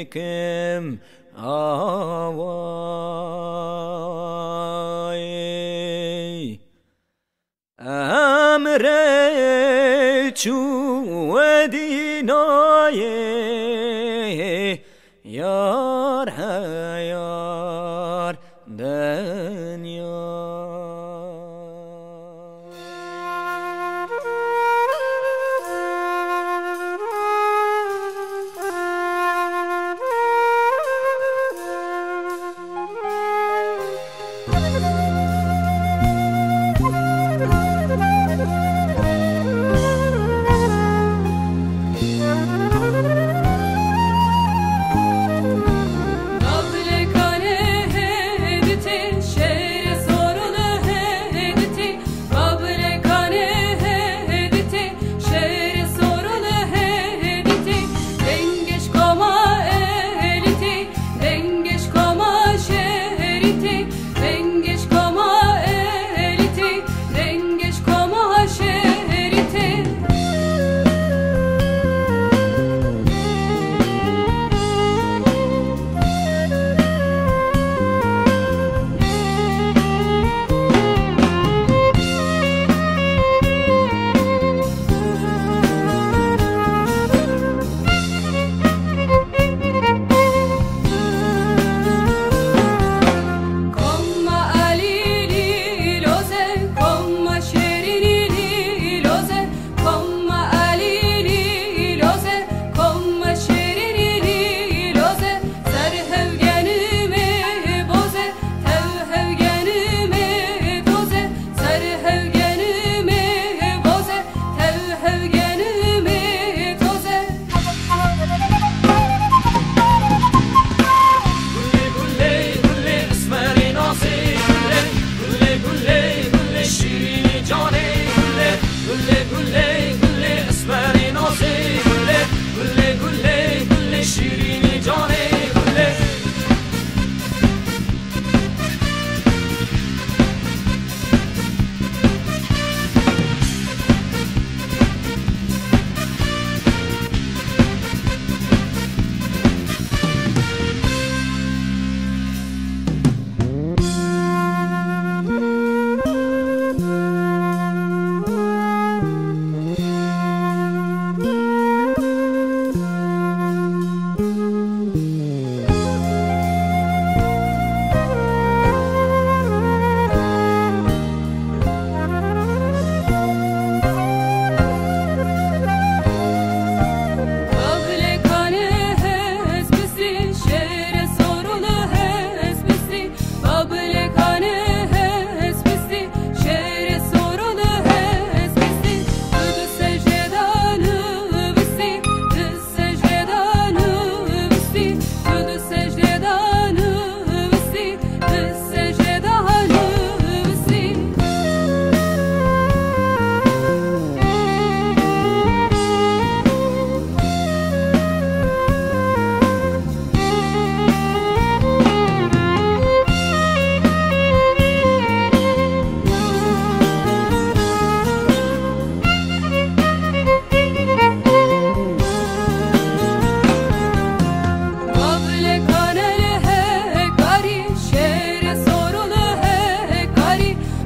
Çibekem آوای أمر چو دینای یار حیات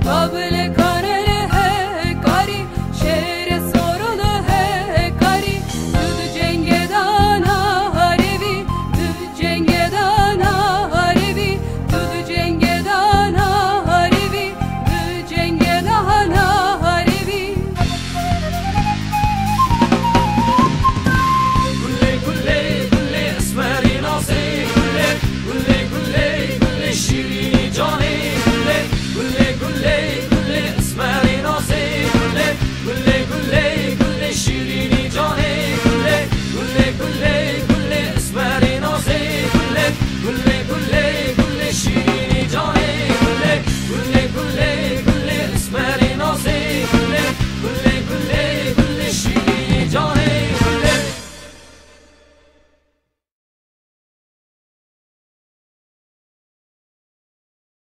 Love.